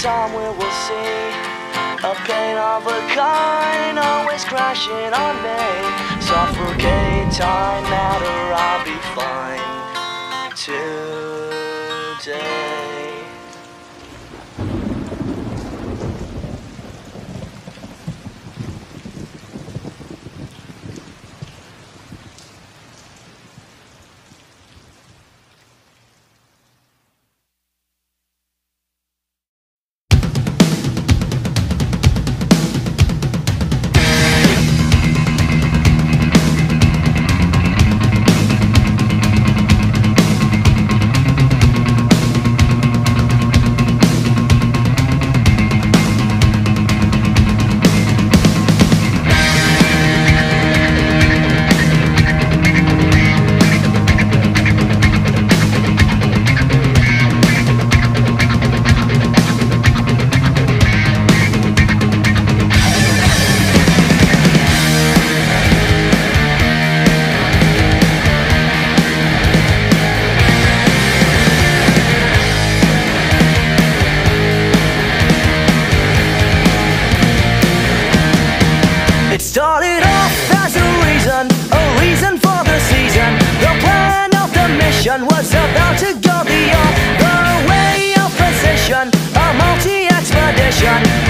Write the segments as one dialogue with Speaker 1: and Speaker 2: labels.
Speaker 1: time we will see a pain of a kind always crashing on me. Suffocate time matter, I'll be fine today. Revolution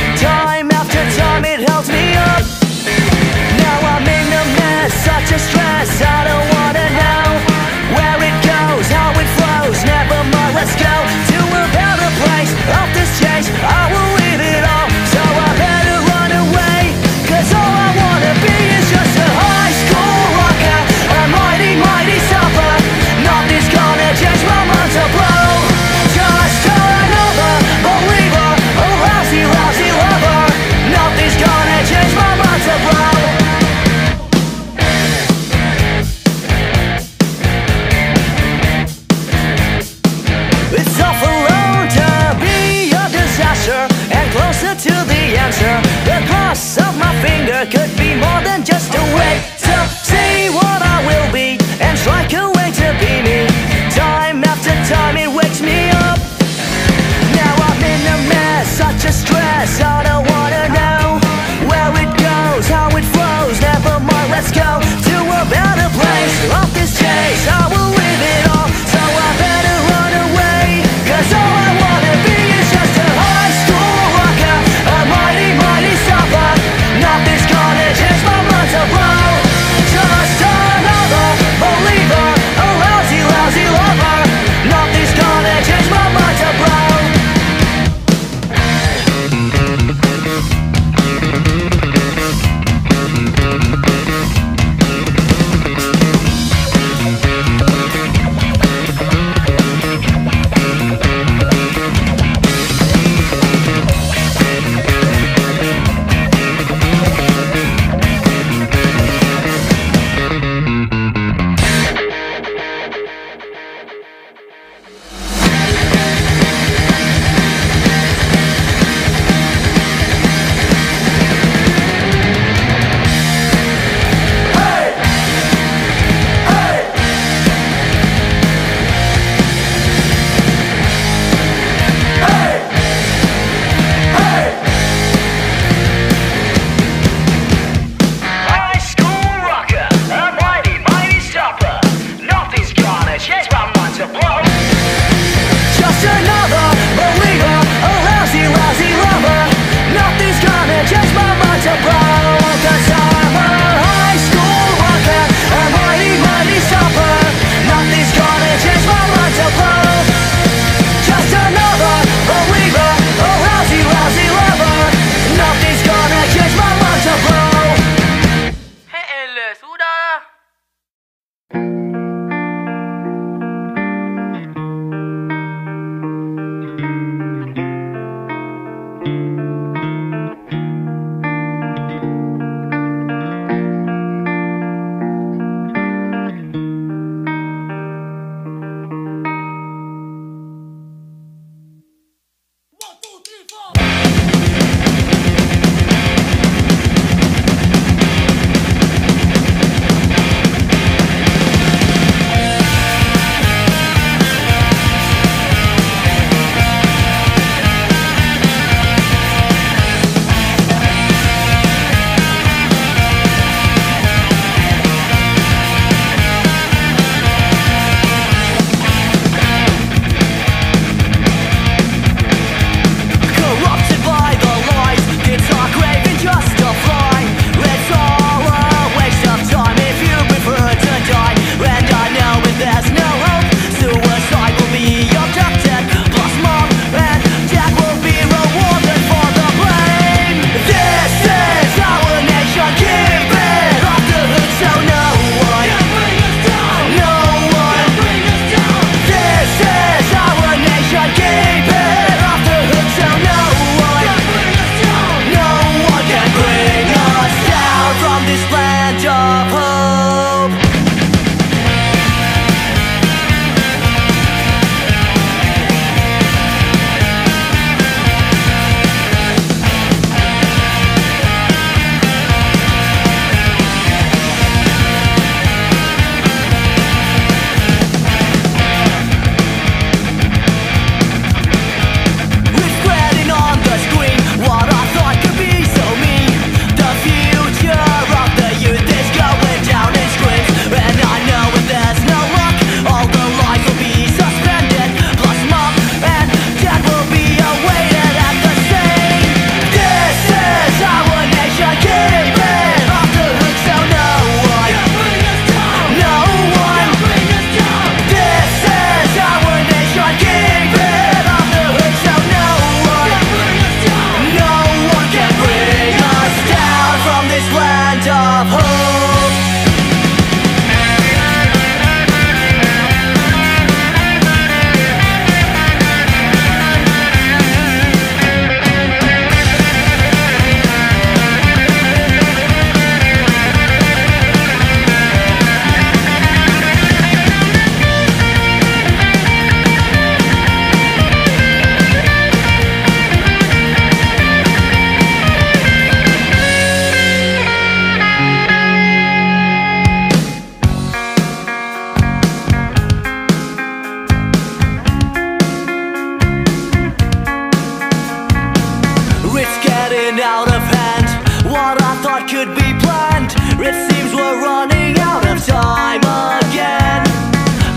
Speaker 1: What could be planned. It seems we're running out of time again.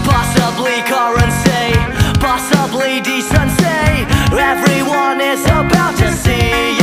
Speaker 1: Possibly currency, possibly decency. Everyone is about to see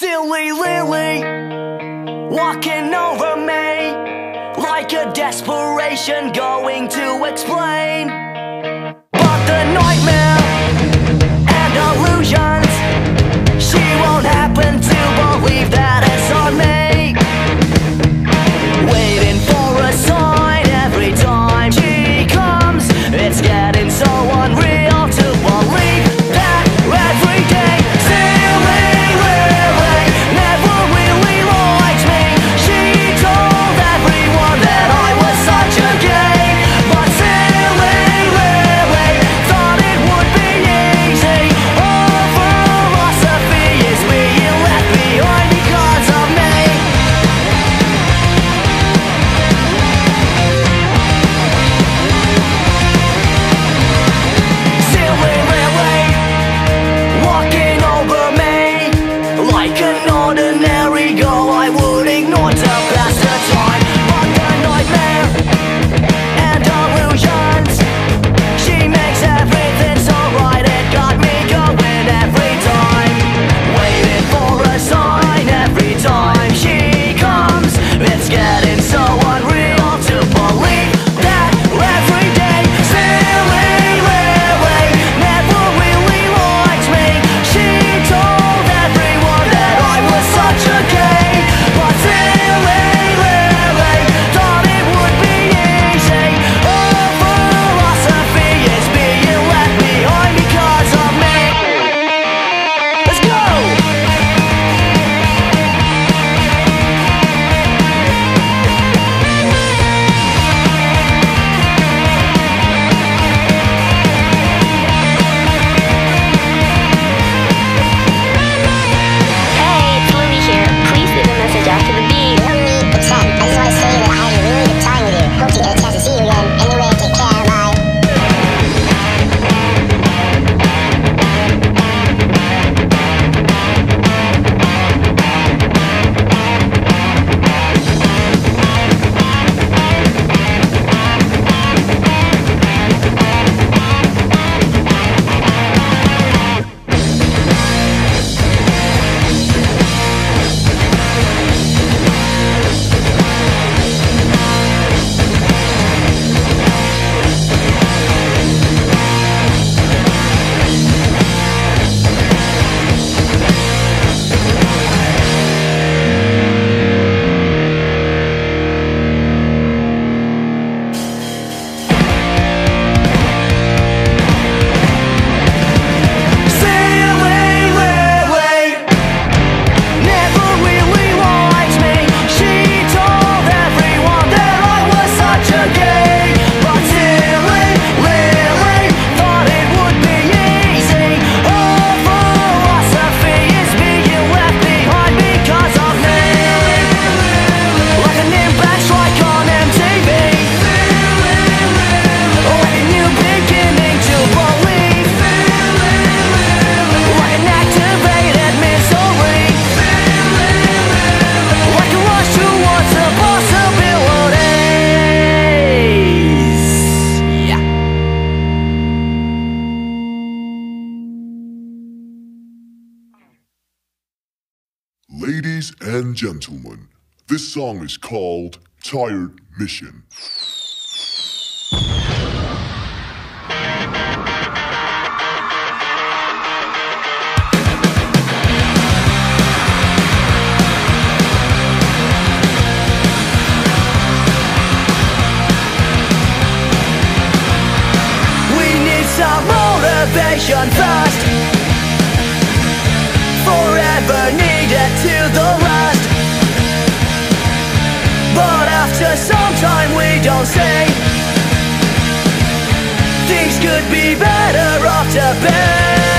Speaker 1: Silly Lily walking over me like a desperation going to explain. But the nightmare.
Speaker 2: gentlemen, this song is called Tired Mission.
Speaker 1: motivation fast Forever needed to the last don't say. Things could be better off to bed.